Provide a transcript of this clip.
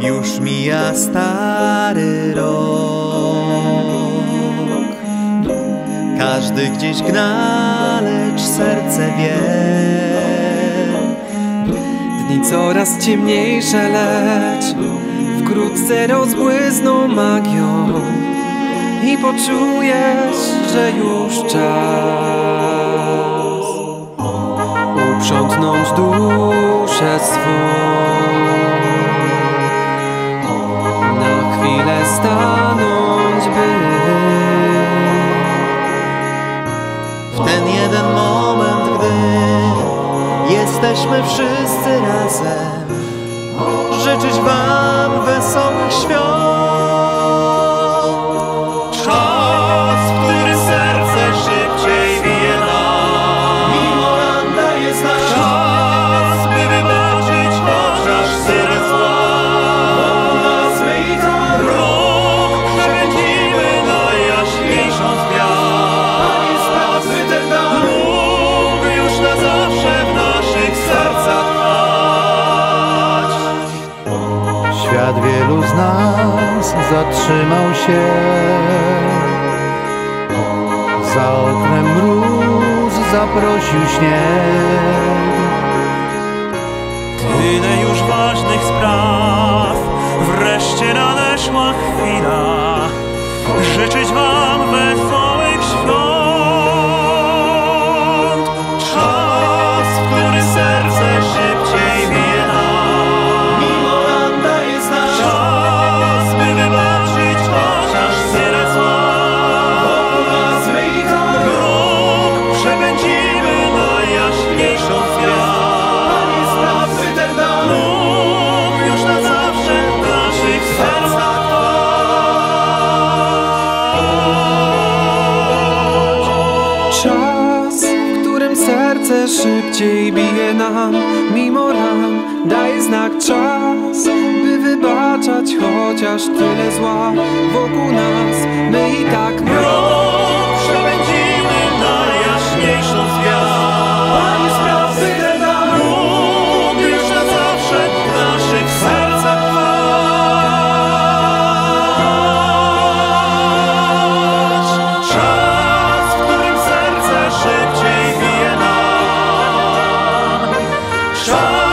Już mija stary rok. Każdy gdzieś gna, lecz serce wie. Dni coraz ciemniejsze, lecz wkrótce rozbłysną magią poczujesz, że już czas uprzątnąć duszę swą. Na chwilę stanąć, by W ten jeden moment, gdy jesteśmy wszyscy razem Życzyć wam Świat wielu z nas zatrzymał się. Za oknem mróz zaprosił śnieg. Tyle już ważnych spraw, wreszcie nadeszła chwila serce szybciej bije nam. Mimo ran daje znak czas, by wybaczać chociaż tyle zła wokół nas. My i tak Schwab!